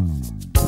Mm.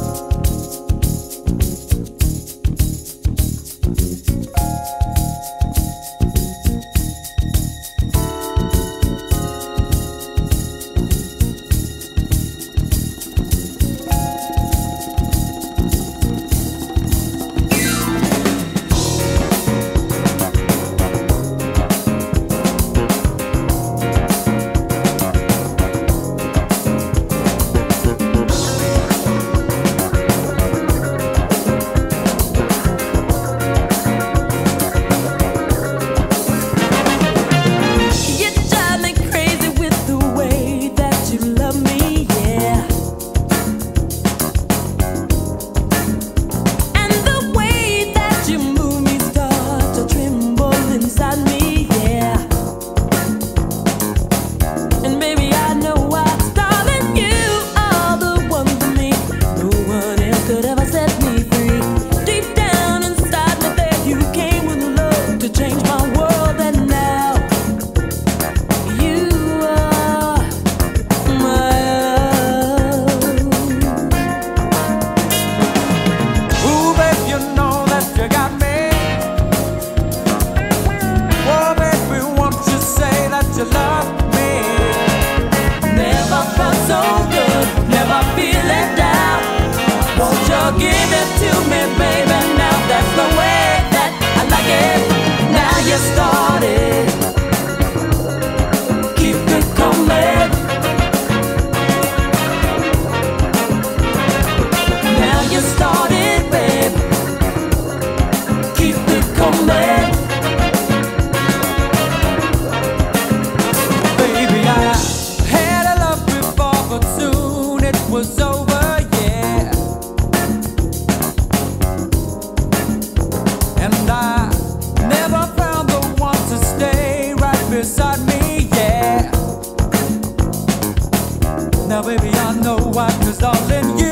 fingers on me, yeah. Now baby I know I was all in you.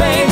baby.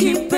keep